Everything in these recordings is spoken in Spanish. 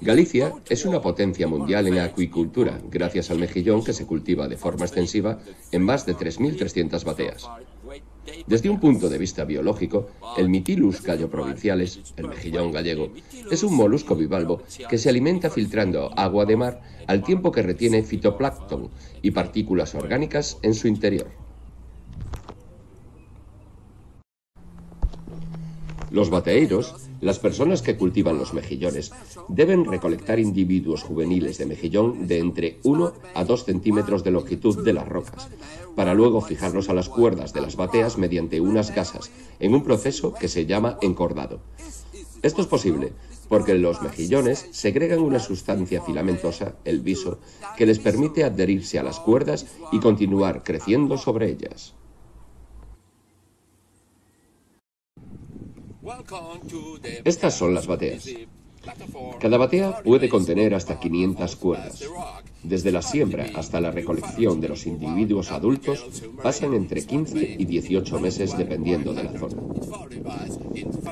Galicia es una potencia mundial en acuicultura, gracias al mejillón que se cultiva de forma extensiva en más de 3.300 bateas. Desde un punto de vista biológico, el Mitilus gallo-provinciales, el mejillón gallego, es un molusco bivalvo que se alimenta filtrando agua de mar al tiempo que retiene fitoplancton y partículas orgánicas en su interior. Los bateeiros, las personas que cultivan los mejillones, deben recolectar individuos juveniles de mejillón de entre 1 a 2 centímetros de longitud de las rocas, para luego fijarlos a las cuerdas de las bateas mediante unas gasas, en un proceso que se llama encordado. Esto es posible porque los mejillones segregan una sustancia filamentosa, el viso, que les permite adherirse a las cuerdas y continuar creciendo sobre ellas. Estas son las bateas. Cada batea puede contener hasta 500 cuerdas. Desde la siembra hasta la recolección de los individuos adultos pasan entre 15 y 18 meses dependiendo de la zona.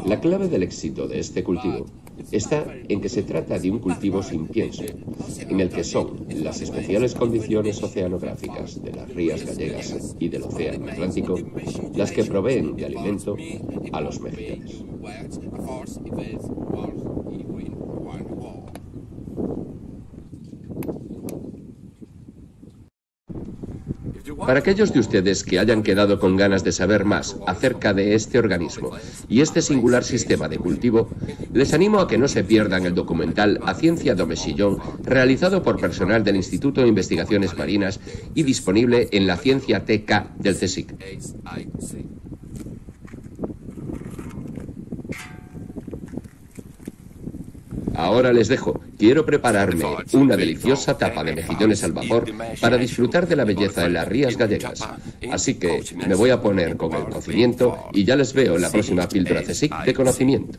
La clave del éxito de este cultivo está en que se trata de un cultivo sin pienso, en el que son las especiales condiciones oceanográficas de las rías gallegas y del océano Atlántico las que proveen de alimento a los mejillones. Para aquellos de ustedes que hayan quedado con ganas de saber más acerca de este organismo y este singular sistema de cultivo, les animo a que no se pierdan el documental A Ciencia do Mexillón, realizado por personal del Instituto de Investigaciones Marinas y disponible en la Ciencia TK del CSIC. Ahora les dejo. Quiero prepararme una deliciosa tapa de mejillones al vapor para disfrutar de la belleza de las rías gallegas. Así que me voy a poner con el conocimiento y ya les veo en la próxima píldora CSIC de conocimiento.